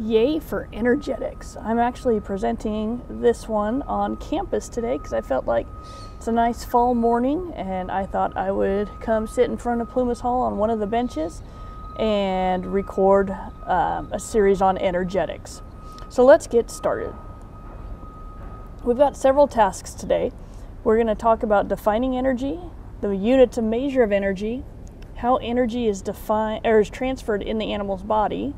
Yay for energetics. I'm actually presenting this one on campus today because I felt like it's a nice fall morning and I thought I would come sit in front of Plumas Hall on one of the benches and record um, a series on energetics. So let's get started. We've got several tasks today. We're going to talk about defining energy, the units of measure of energy, how energy is defined or is transferred in the animal's body,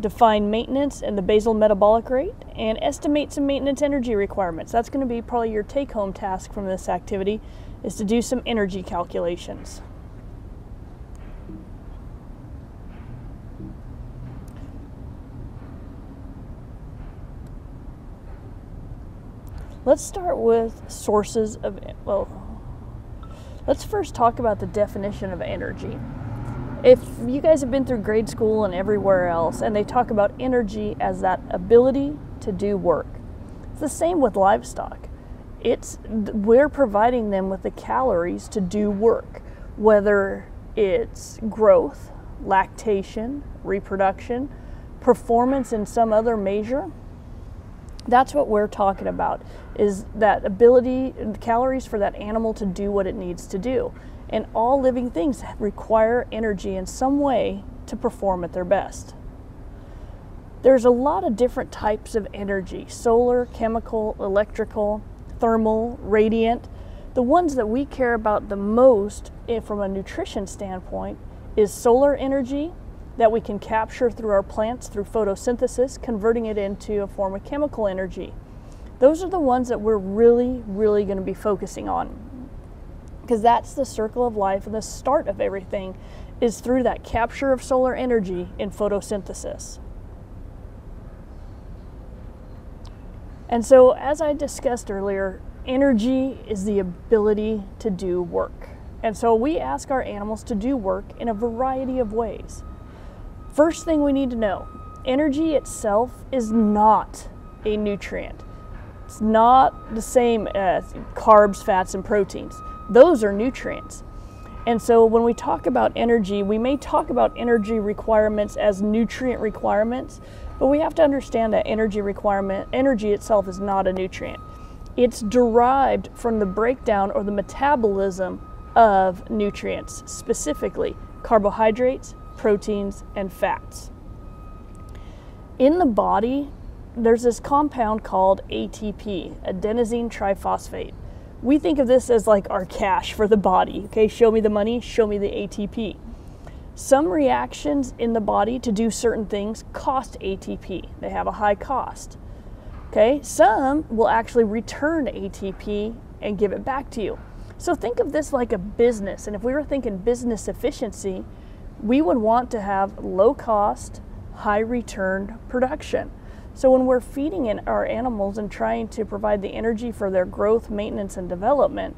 define maintenance and the basal metabolic rate, and estimate some maintenance energy requirements. That's going to be probably your take home task from this activity is to do some energy calculations. Let's start with sources of, well, let's first talk about the definition of energy if you guys have been through grade school and everywhere else, and they talk about energy as that ability to do work, it's the same with livestock. It's we're providing them with the calories to do work, whether it's growth, lactation, reproduction, performance in some other measure. That's what we're talking about is that ability calories for that animal to do what it needs to do and all living things require energy in some way to perform at their best. There's a lot of different types of energy solar, chemical, electrical, thermal, radiant. The ones that we care about the most eh, from a nutrition standpoint is solar energy that we can capture through our plants through photosynthesis, converting it into a form of chemical energy. Those are the ones that we're really, really going to be focusing on because that's the circle of life and the start of everything is through that capture of solar energy in photosynthesis. And so, as I discussed earlier, energy is the ability to do work. And so, we ask our animals to do work in a variety of ways. First thing we need to know energy itself is not a nutrient, it's not the same as carbs, fats, and proteins. Those are nutrients. And so when we talk about energy, we may talk about energy requirements as nutrient requirements, but we have to understand that energy requirement, energy itself is not a nutrient. It's derived from the breakdown or the metabolism of nutrients, specifically carbohydrates, proteins, and fats. In the body, there's this compound called ATP, adenosine triphosphate we think of this as like our cash for the body. Okay, show me the money, show me the ATP. Some reactions in the body to do certain things cost ATP, they have a high cost. Okay, some will actually return ATP and give it back to you. So think of this like a business, and if we were thinking business efficiency, we would want to have low cost, high return production. So when we're feeding in our animals and trying to provide the energy for their growth, maintenance, and development,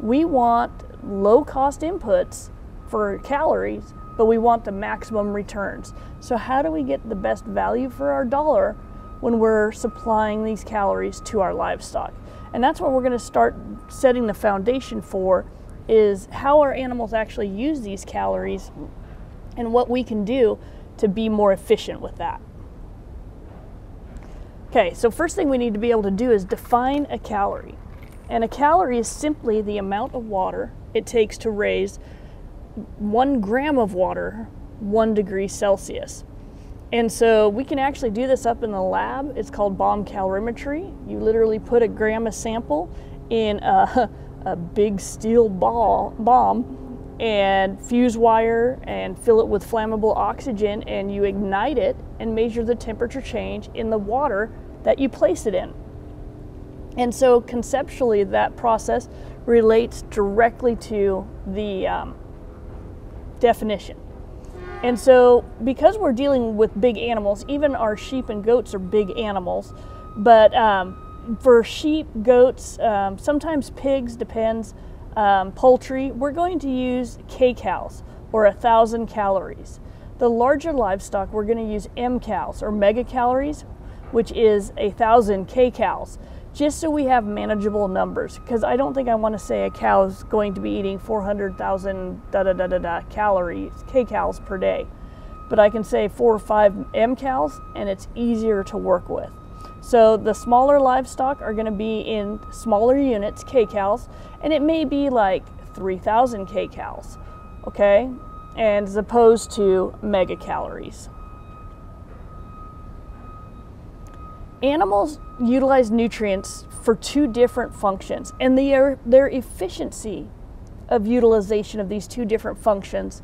we want low cost inputs for calories, but we want the maximum returns. So how do we get the best value for our dollar when we're supplying these calories to our livestock? And that's what we're going to start setting the foundation for is how our animals actually use these calories and what we can do to be more efficient with that. Okay, so first thing we need to be able to do is define a calorie. And a calorie is simply the amount of water it takes to raise one gram of water one degree Celsius. And so we can actually do this up in the lab. It's called bomb calorimetry. You literally put a gram of sample in a, a big steel ball bomb and fuse wire and fill it with flammable oxygen and you ignite it and measure the temperature change in the water that you place it in. And so conceptually, that process relates directly to the um, definition. And so, because we're dealing with big animals, even our sheep and goats are big animals, but um, for sheep, goats, um, sometimes pigs, depends, um, poultry, we're going to use kcals or a thousand calories. The larger livestock, we're going to use mcals or megacalories, which is a thousand kcals, just so we have manageable numbers. Because I don't think I want to say a cow is going to be eating 400,000 da da da da da calories, kcals per day. but I can say four or five mcals and it's easier to work with. So the smaller livestock are going to be in smaller units, kcals, and it may be like 3,000 kcals, okay, and as opposed to megacalories. Animals utilize nutrients for two different functions, and their, their efficiency of utilization of these two different functions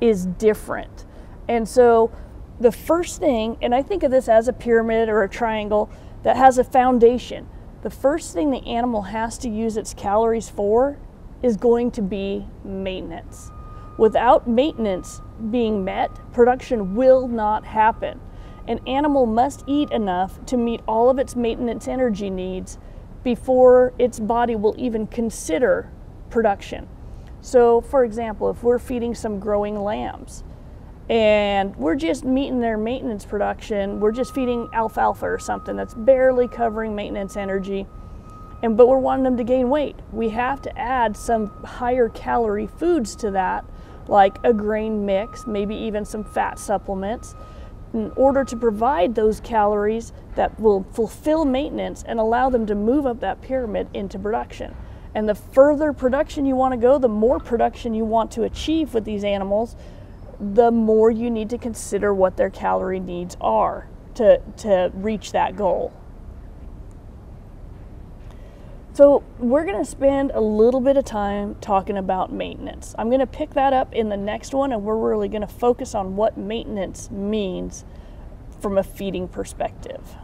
is different. And so the first thing, and I think of this as a pyramid or a triangle that has a foundation, the first thing the animal has to use its calories for is going to be maintenance. Without maintenance being met, production will not happen. An animal must eat enough to meet all of its maintenance energy needs before its body will even consider production. So, for example, if we're feeding some growing lambs, and we're just meeting their maintenance production. We're just feeding alfalfa or something that's barely covering maintenance energy. And but we're wanting them to gain weight. We have to add some higher calorie foods to that, like a grain mix, maybe even some fat supplements, in order to provide those calories that will fulfill maintenance and allow them to move up that pyramid into production. And the further production you want to go, the more production you want to achieve with these animals, the more you need to consider what their calorie needs are to, to reach that goal. So, we're going to spend a little bit of time talking about maintenance. I'm going to pick that up in the next one, and we're really going to focus on what maintenance means from a feeding perspective.